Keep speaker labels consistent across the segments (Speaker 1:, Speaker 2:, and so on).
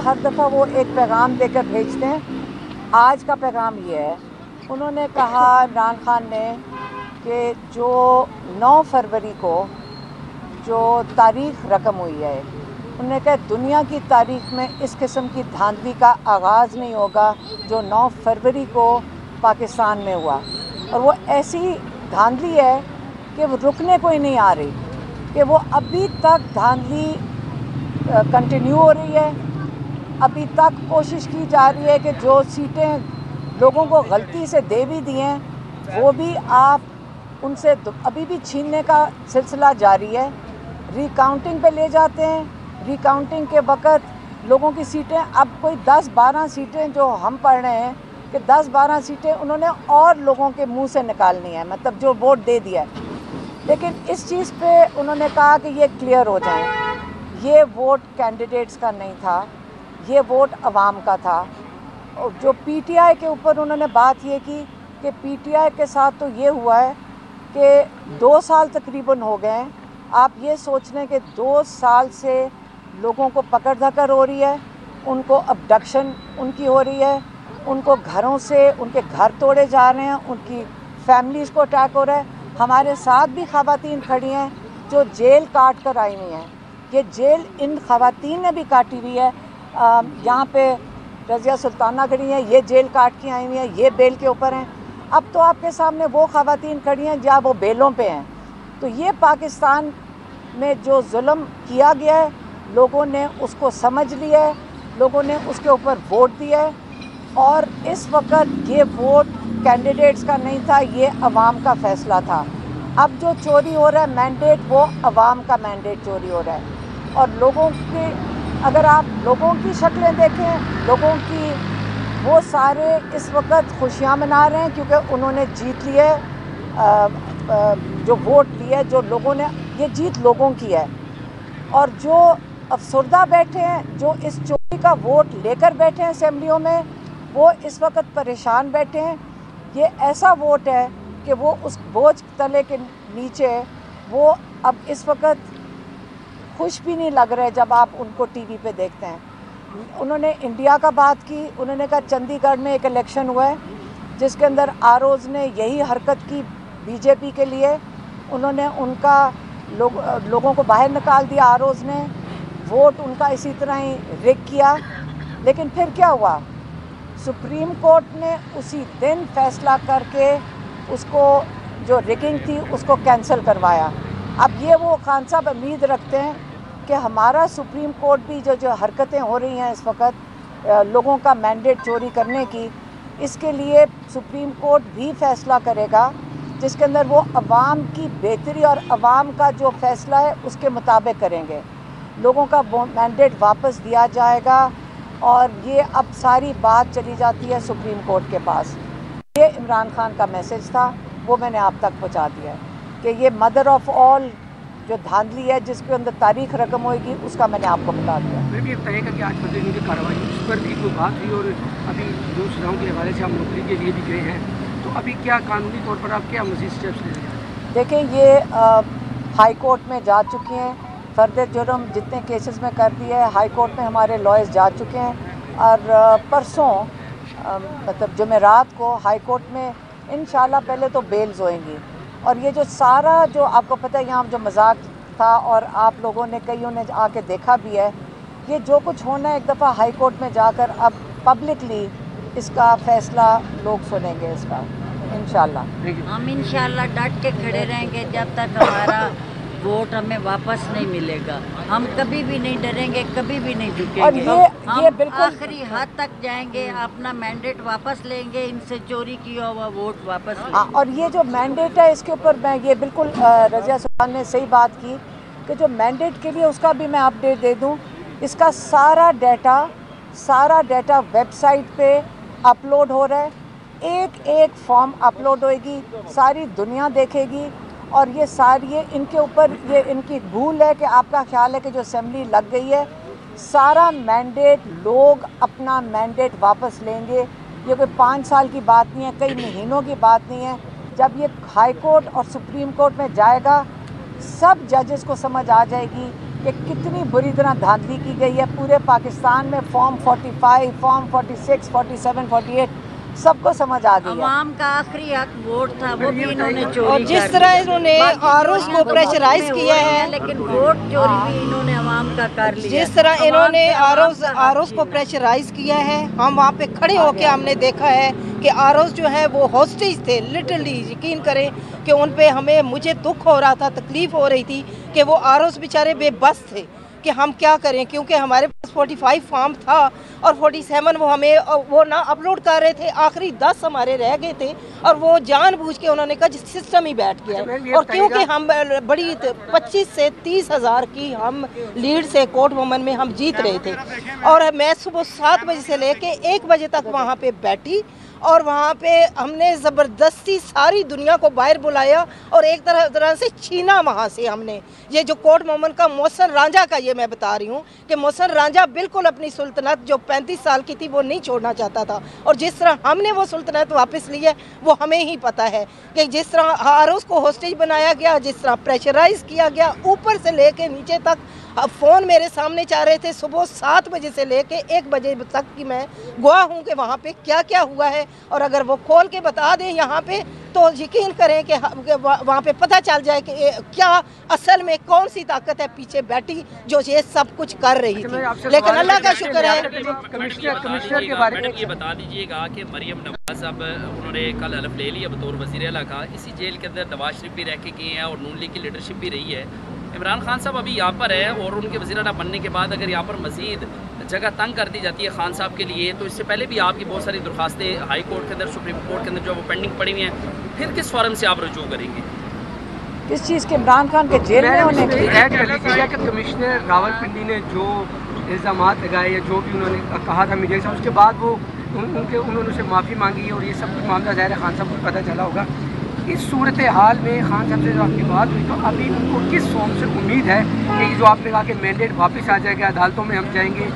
Speaker 1: हर दफ़ा वो एक पैगाम देकर भेजते हैं। आज का पैगाम ये है। उन्होंने कहा, इमरान खान ने कि जो 9 फरवरी को जो तारीख रकम हुई है, उन्होंने कहा, दुनिया की तारीख में इस किस्म की धांधली का आगाज़ नहीं होगा जो 9 फरवरी को पाकिस्तान में हुआ। और वो ऐसी धांधली है कि वो रुकने को ही नहीं आ रही, कि वो अभी तक धांधली कंटिन्यू हो रही है। अभी तक कोशिश की जा रही है कि जो सीटें लोगों को गलती से दे भी दी हैं, वो भी आप उनसे अभी भी छीनने का सिलसिला जारी है। रिकाउंटिंग पे ले जाते हैं। रिकाउंटिंग के वक्त लोगों की सीटें, अब कोई 10-12 सीटें जो हम पढ़ रहे हैं कि 10-12 सीटें उन्होंने और लोगों के मुँह से निकालनी है मतलब जो वोट दे दिया है। लेकिन इस चीज़ पे उन्होंने कहा कि ये क्लियर हो जाए। ये वोट कैंडिडेट्स का नहीं था। ये वोट अवाम का था। और जो पीटीआई के ऊपर उन्होंने बात ये की कि पीटीआई के साथ तो ये हुआ है कि दो साल तकरीबन हो गए हैं। आप ये सोच लें कि दो साल से लोगों को पकड़ धकर हो रही है, उनको अबडक्शन उनकी हो रही है, उनको घरों से, उनके घर तोड़े जा रहे हैं, उनकी फैमिलीज़ को अटैक हो रहा है। हमारे साथ भी खातन खड़ी हैं जो जेल काट कर आई हुई हैं। ये जेल इन खातन ने भी काटी हुई है यहाँ पे रज़िया सुल्ताना खड़ी हैं, ये जेल काट के आई हुई हैं, ये बेल के ऊपर हैं। अब तो आपके सामने वो खातन खड़ी हैं जहाँ वो बेलों पे हैं। तो ये पाकिस्तान में जो जुल्म किया गया है, लोगों ने उसको समझ लिया है, लोगों ने उसके ऊपर वोट दिया है, और इस वक्त ये वोट कैंडिडेट्स का नहीं था, ये अवाम का फैसला था। अब जो चोरी हो रहा है मैंडेट वो अवाम का मैंडेट चोरी हो रहा है। और लोगों के अगर आप लोगों की शक्लें देखें, लोगों की वो सारे इस वक्त खुशियाँ मना रहे हैं क्योंकि उन्होंने जीत लिए जो वोट लिए जो लोगों ने, ये जीत लोगों की है। और जो अफसरदा बैठे हैं, जो इस चोरी का वोट लेकर बैठे हैं असम्बलियों में, वो इस वक्त परेशान बैठे हैं। ये ऐसा वोट है कि वो उस बोझ तले के नीचे, वो अब इस वक्त खुश भी नहीं लग रहे जब आप उनको टीवी पे देखते हैं। उन्होंने इंडिया का बात की, उन्होंने कहा, चंडीगढ़ में एक इलेक्शन हुआ है, जिसके अंदर आरोज ने यही हरकत की बीजेपी के लिए। उन्होंने उनका लोग, लोगों को बाहर निकाल दिया आरोज ने, वोट उनका इसी तरह ही रिक किया। लेकिन फिर क्या हुआ? सुप्रीम कोर्ट ने उसी दिन फैसला करके उसको जो रिगिंग थी, उसको कैंसिल करवाया। अब ये वो खान साहब उम्मीद रखते हैं कि हमारा सुप्रीम कोर्ट भी जो जो हरकतें हो रही हैं इस वक्त लोगों का मैंडेट चोरी करने की, इसके लिए सुप्रीम कोर्ट भी फैसला करेगा, जिसके अंदर वो अवाम की बेहतरी और अवाम का जो फैसला है उसके मुताबिक करेंगे। लोगों का मैंडेट वापस दिया जाएगा और ये अब सारी बात चली जाती है सुप्रीम कोर्ट के पास। ये इमरान खान का मैसेज था, वो मैंने आप तक पहुँचा दिया कि ये मदर ऑफ़ ऑल जो धांधली है जिसके अंदर तारीख रकम होगी उसका मैंने आपको बता दिया।
Speaker 2: फिर भी कहेगा कि आज प्रतिदिन की कार्रवाई उस पर भी कोई बात हुई और अभी जो सुझाव के हवाले से हम नौकरी के लिए भी गए हैं तो अभी क्या कानूनी तौर पर आप क्या मजीद स्टेप्स ले रहे हैं?
Speaker 1: देखें ये हाई कोर्ट में जा चुके हैं। फर्दर जुर्म जितने केसेस में कर दिए है हाई कोर्ट में हमारे लॉयर्स जा चुके हैं। और परसों मतलब जुमेरात को हाई कोर्ट में इन पहले तो बेल्स होएँगी। और ये जो सारा जो आपको पता है, यहाँ जो मज़ाक था और आप लोगों ने, कईयों ने आके देखा भी है, ये जो कुछ होना है, एक दफ़ा हाई कोर्ट में जाकर अब पब्लिकली इसका फैसला लोग सुनेंगे इसका इन
Speaker 3: हम इन डट के खड़े रहेंगे जब तक हमारा वोट हमें वापस नहीं मिलेगा। हम कभी भी नहीं डरेंगे कभी भी नहीं झुकेंगे। और
Speaker 1: ये, हम ये बिल्कुल
Speaker 3: आखिरी हद तक जाएँगे अपना मैंडेट वापस लेंगे इनसे चोरी किया हुआ वोट वापस
Speaker 1: आ, हाँ, और ये जो मैंडेट है इसके ऊपर मैं ये बिल्कुल रजिया सुल्तान ने सही बात की कि जो मैंडेट के लिए उसका भी मैं अपडेट दे दूँ। इसका सारा डाटा सारा डाटा वेबसाइट पे अपलोड हो रहा है। एक एक फॉर्म अपलोड होएगी सारी दुनिया देखेगी। और ये सारी ये इनके ऊपर ये इनकी भूल है कि आपका ख्याल है कि जो असम्बली लग गई है सारा मैंडेट लोग अपना मैंडेट वापस लेंगे। ये कोई पाँच साल की बात नहीं है कई महीनों की बात नहीं है। जब ये हाई कोर्ट और सुप्रीम कोर्ट में जाएगा सब जजेस को समझ आ जाएगी कि कितनी बुरी तरह धांधली की गई है। पूरे पाकिस्तान में फॉर्म 45, फॉर्म 46, 47, 48 सबको समझ आ गई है।
Speaker 3: अवाम का आखिरी हक वोट था वो भी इन्होंने चोरी
Speaker 4: और
Speaker 3: जिस
Speaker 4: तरह इन्होंने
Speaker 3: बाकी
Speaker 4: आरोस
Speaker 3: चोरियाँ
Speaker 4: को
Speaker 3: तो
Speaker 4: प्रेशराइज किया है।
Speaker 3: लेकिन वोट चोरी भी इन्होंने अवाम का कर लिया।
Speaker 4: जिस तरह इन्होंने आरोस
Speaker 3: का
Speaker 4: प्रेशराइज किया। है हम वहाँ पे खड़े होके हमने देखा है कि आरोस जो है वो हॉस्टेज थे लिटरली यकीन करें कि उन पे हमें मुझे दुख हो रहा था तकलीफ़ हो रही थी कि वो आरोस बेचारे बेबस थे कि हम क्या करें क्योंकि हमारे 45 फार्म था और 47 वो हमें वो ना अपलोड कर रहे थे आखिरी 10 हमारे रह गए थे और वो जानबूझ के उन्होंने कहा सिस्टम ही बैठ गया
Speaker 2: अच्छा,
Speaker 4: है और क्योंकि हम बड़ी पच्चीस से तीस हज़ार की हम लीड से कोर्ट वमन में हम जीत रहे थे। और मैं सुबह सात बजे से लेके एक बजे तक वहाँ पे बैठी और वहाँ पे हमने ज़बरदस्ती सारी दुनिया को बाहर बुलाया और एक तरह तरह से छीना वहाँ से हमने। ये जो कोर्ट मोमन का मौसन रांझा का ये मैं बता रही हूँ कि मौसन रांझा बिल्कुल अपनी सुल्तनत जो 35 साल की थी वो नहीं छोड़ना चाहता था। और जिस तरह हमने वो सुल्तनत वापस ली है, वो हमें ही पता है कि जिस तरह हारोस को हॉस्टेज बनाया गया, जिस तरह प्रेशराइज किया गया, ऊपर से लेके नीचे तक अब फ़ोन मेरे सामने चाह रहे थे सुबह सात बजे से लेके एक बजे तक की मैं गवाह हूँ कि वहाँ पे क्या क्या हुआ है। और अगर वो खोल के बता दें यहाँ पे तो यकीन करें कि वहाँ पे पता चल जाए कि क्या असल में कौन सी ताकत है पीछे बैठी जो ये सब कुछ कर रही
Speaker 2: अच्छा,
Speaker 4: थी। लेकिन अल्लाह का शुक्र है।
Speaker 2: कमिश्नर कमिश्नर के बारे में
Speaker 5: ये बता दीजिएगा कि मरियम नवाज़ अब उन्होंने कल हलफ ले लिया बतौर वज़ीर अला का। इसी जेल के अंदर नवाज़ शरीफ भी रह के गए हैं और नून लीग की लीडरशिप भी रही है। इमरान खान साहब अभी यहाँ पर है और उनके वजी अला बनने के बाद अगर यहाँ पर मजीद जगह तंग कर दी जाती है खान साहब के लिए तो इससे पहले भी आपकी बहुत सारी दरखास्तें हाई कोर्ट के अंदर सुप्रीम कोर्ट के अंदर जो वो पेंडिंग पड़ी हुई हैं। फिर किस फॉरम से आप रजू करेंगे?
Speaker 1: किस चीज़ के? इमरान खान के जेल में होने की
Speaker 2: कमिश्नर रावलपिंडी ने जो इल्ज़ाम लगाए या जो भी उन्होंने कहा था मीडिया से उसके बाद वो उनके उन्होंने उसे माफ़ी मांगी है और ये सब कुछ मामला ज़ाहिर है खान साहब को पता चला होगा। इस सूरत हाल में खान साहब से जो आपकी बात हुई तो अभी उनको किस फॉर्म से उम्मीद है कि जो आपने कहा कि मैंडेट वापस आ जाएगा अदालतों में हम जाएँगे?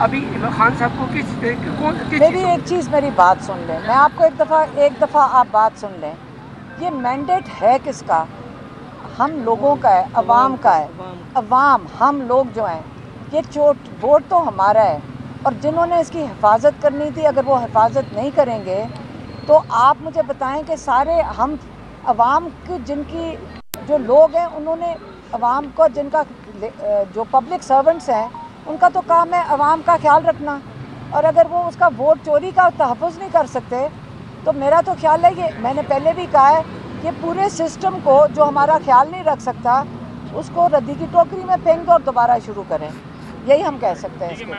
Speaker 2: अभी खान साहब को किस कौन किस
Speaker 1: मेरी एक चीज़ मेरी बात सुन लें। मैं आपको एक दफ़ा एक दफ़ा आप बात सुन लें। ये मैंडेट है किसका? हम लोगों का है अवाम का है। अवाम हम लोग जो हैं ये चोट वोट तो हमारा है। और जिन्होंने इसकी हिफाजत करनी थी अगर वो हिफाजत नहीं करेंगे तो आप मुझे बताएँ कि सारे हम अवाम की जिनकी जो लोग हैं उन्होंने अवाम को जिनका जो पब्लिक सर्वेंट्स हैं उनका तो काम है अवाम का ख्याल रखना। और अगर वो उसका वोट चोरी का तहफ़ नहीं कर सकते तो मेरा तो ख्याल है ये मैंने पहले भी कहा है कि पूरे सिस्टम को जो हमारा ख्याल नहीं रख सकता उसको रद्दी की टोकरी में फेंक दो और दोबारा शुरू करें। यही हम कह सकते हैं इसके